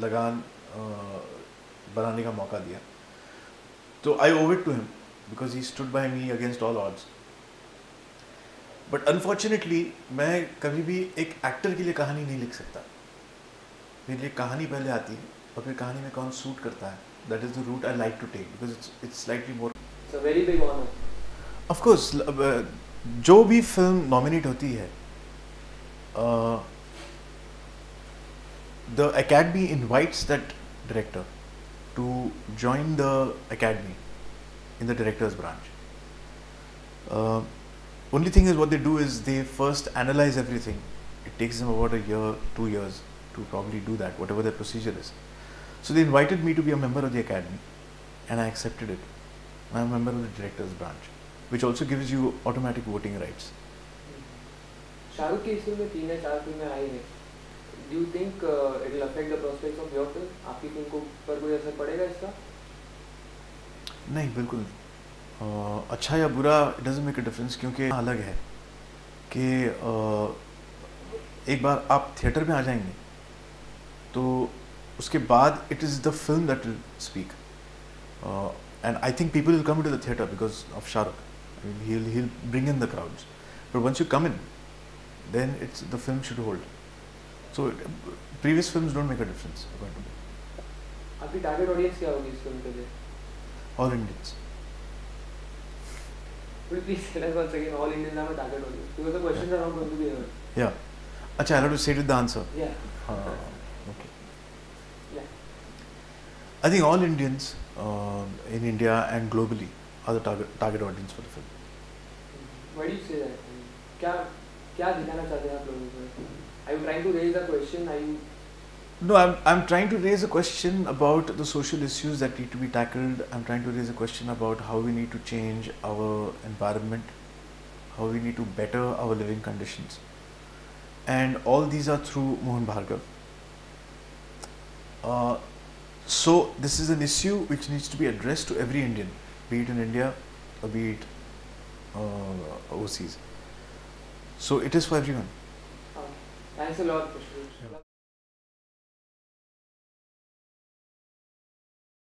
लगान बनाने का मौका दिया। तो I owe it to him because he stood by me against all odds but unfortunately मैं कभी भी एक एक्टर के लिए कहानी नहीं लिख सकता। मेरे लिए कहानी पहले आती है और फिर कहानी में कौन सूट करता है। That is the route I like to take because it's it's slightly more big of course जो भी फ़िल्म नॉमिनेट होती है the academy invites that director to join the academy in the directors branch only thing is what they do is they first analyze everything it takes them about a year two years to probably do that whatever their procedure is so they invited me to be a member of the academy and i accepted it i'm a member of the directors branch which also gives you automatic voting rights Shahrukh की इस film में तीन या चार फिल्में आई हैं do you think it will affect the prospects of your film आपकी film को पर कोई असर पड़ेगा इसका? नहीं, बिल्कुल। नहीं अच्छा या बुरा it doesn't make a difference क्योंकि अलग है कि एक बार आप थिएटर में आ जाएँगे तो उसके बाद it is the film that will speak and I think people will come to the theatre because of Shahrukh he'll bring in the crowds. But once you come in, then it's, the film should hold. so it, previous films don't make a difference according to me आपकी target audience क्या होगी इस film के लिए all indians Will you please tell us once again all Indians have a target audience because the questions are not going to be here. yeah acha i'll have to say it with the answer Yeah. Uh, okay. Yeah. I think all Indians uh, in India and globally are the target target audience for the film. Why do you say that? क्या क्या दिखाना चाहते हैं आप लोगों को? are you trying to raise a question? Are you No, I'm I'm trying to raise a question about the social issues that need to be tackled. I'm trying to raise a question about how we need to change our environment, how we need to better our living conditions, and all these are through Mohan Bhargav. Uh, so this is an issue which needs to be addressed to every Indian, be it in India or be it uh, overseas. So it is for everyone. Uh, thanks a lot, Pushpesh. Yeah.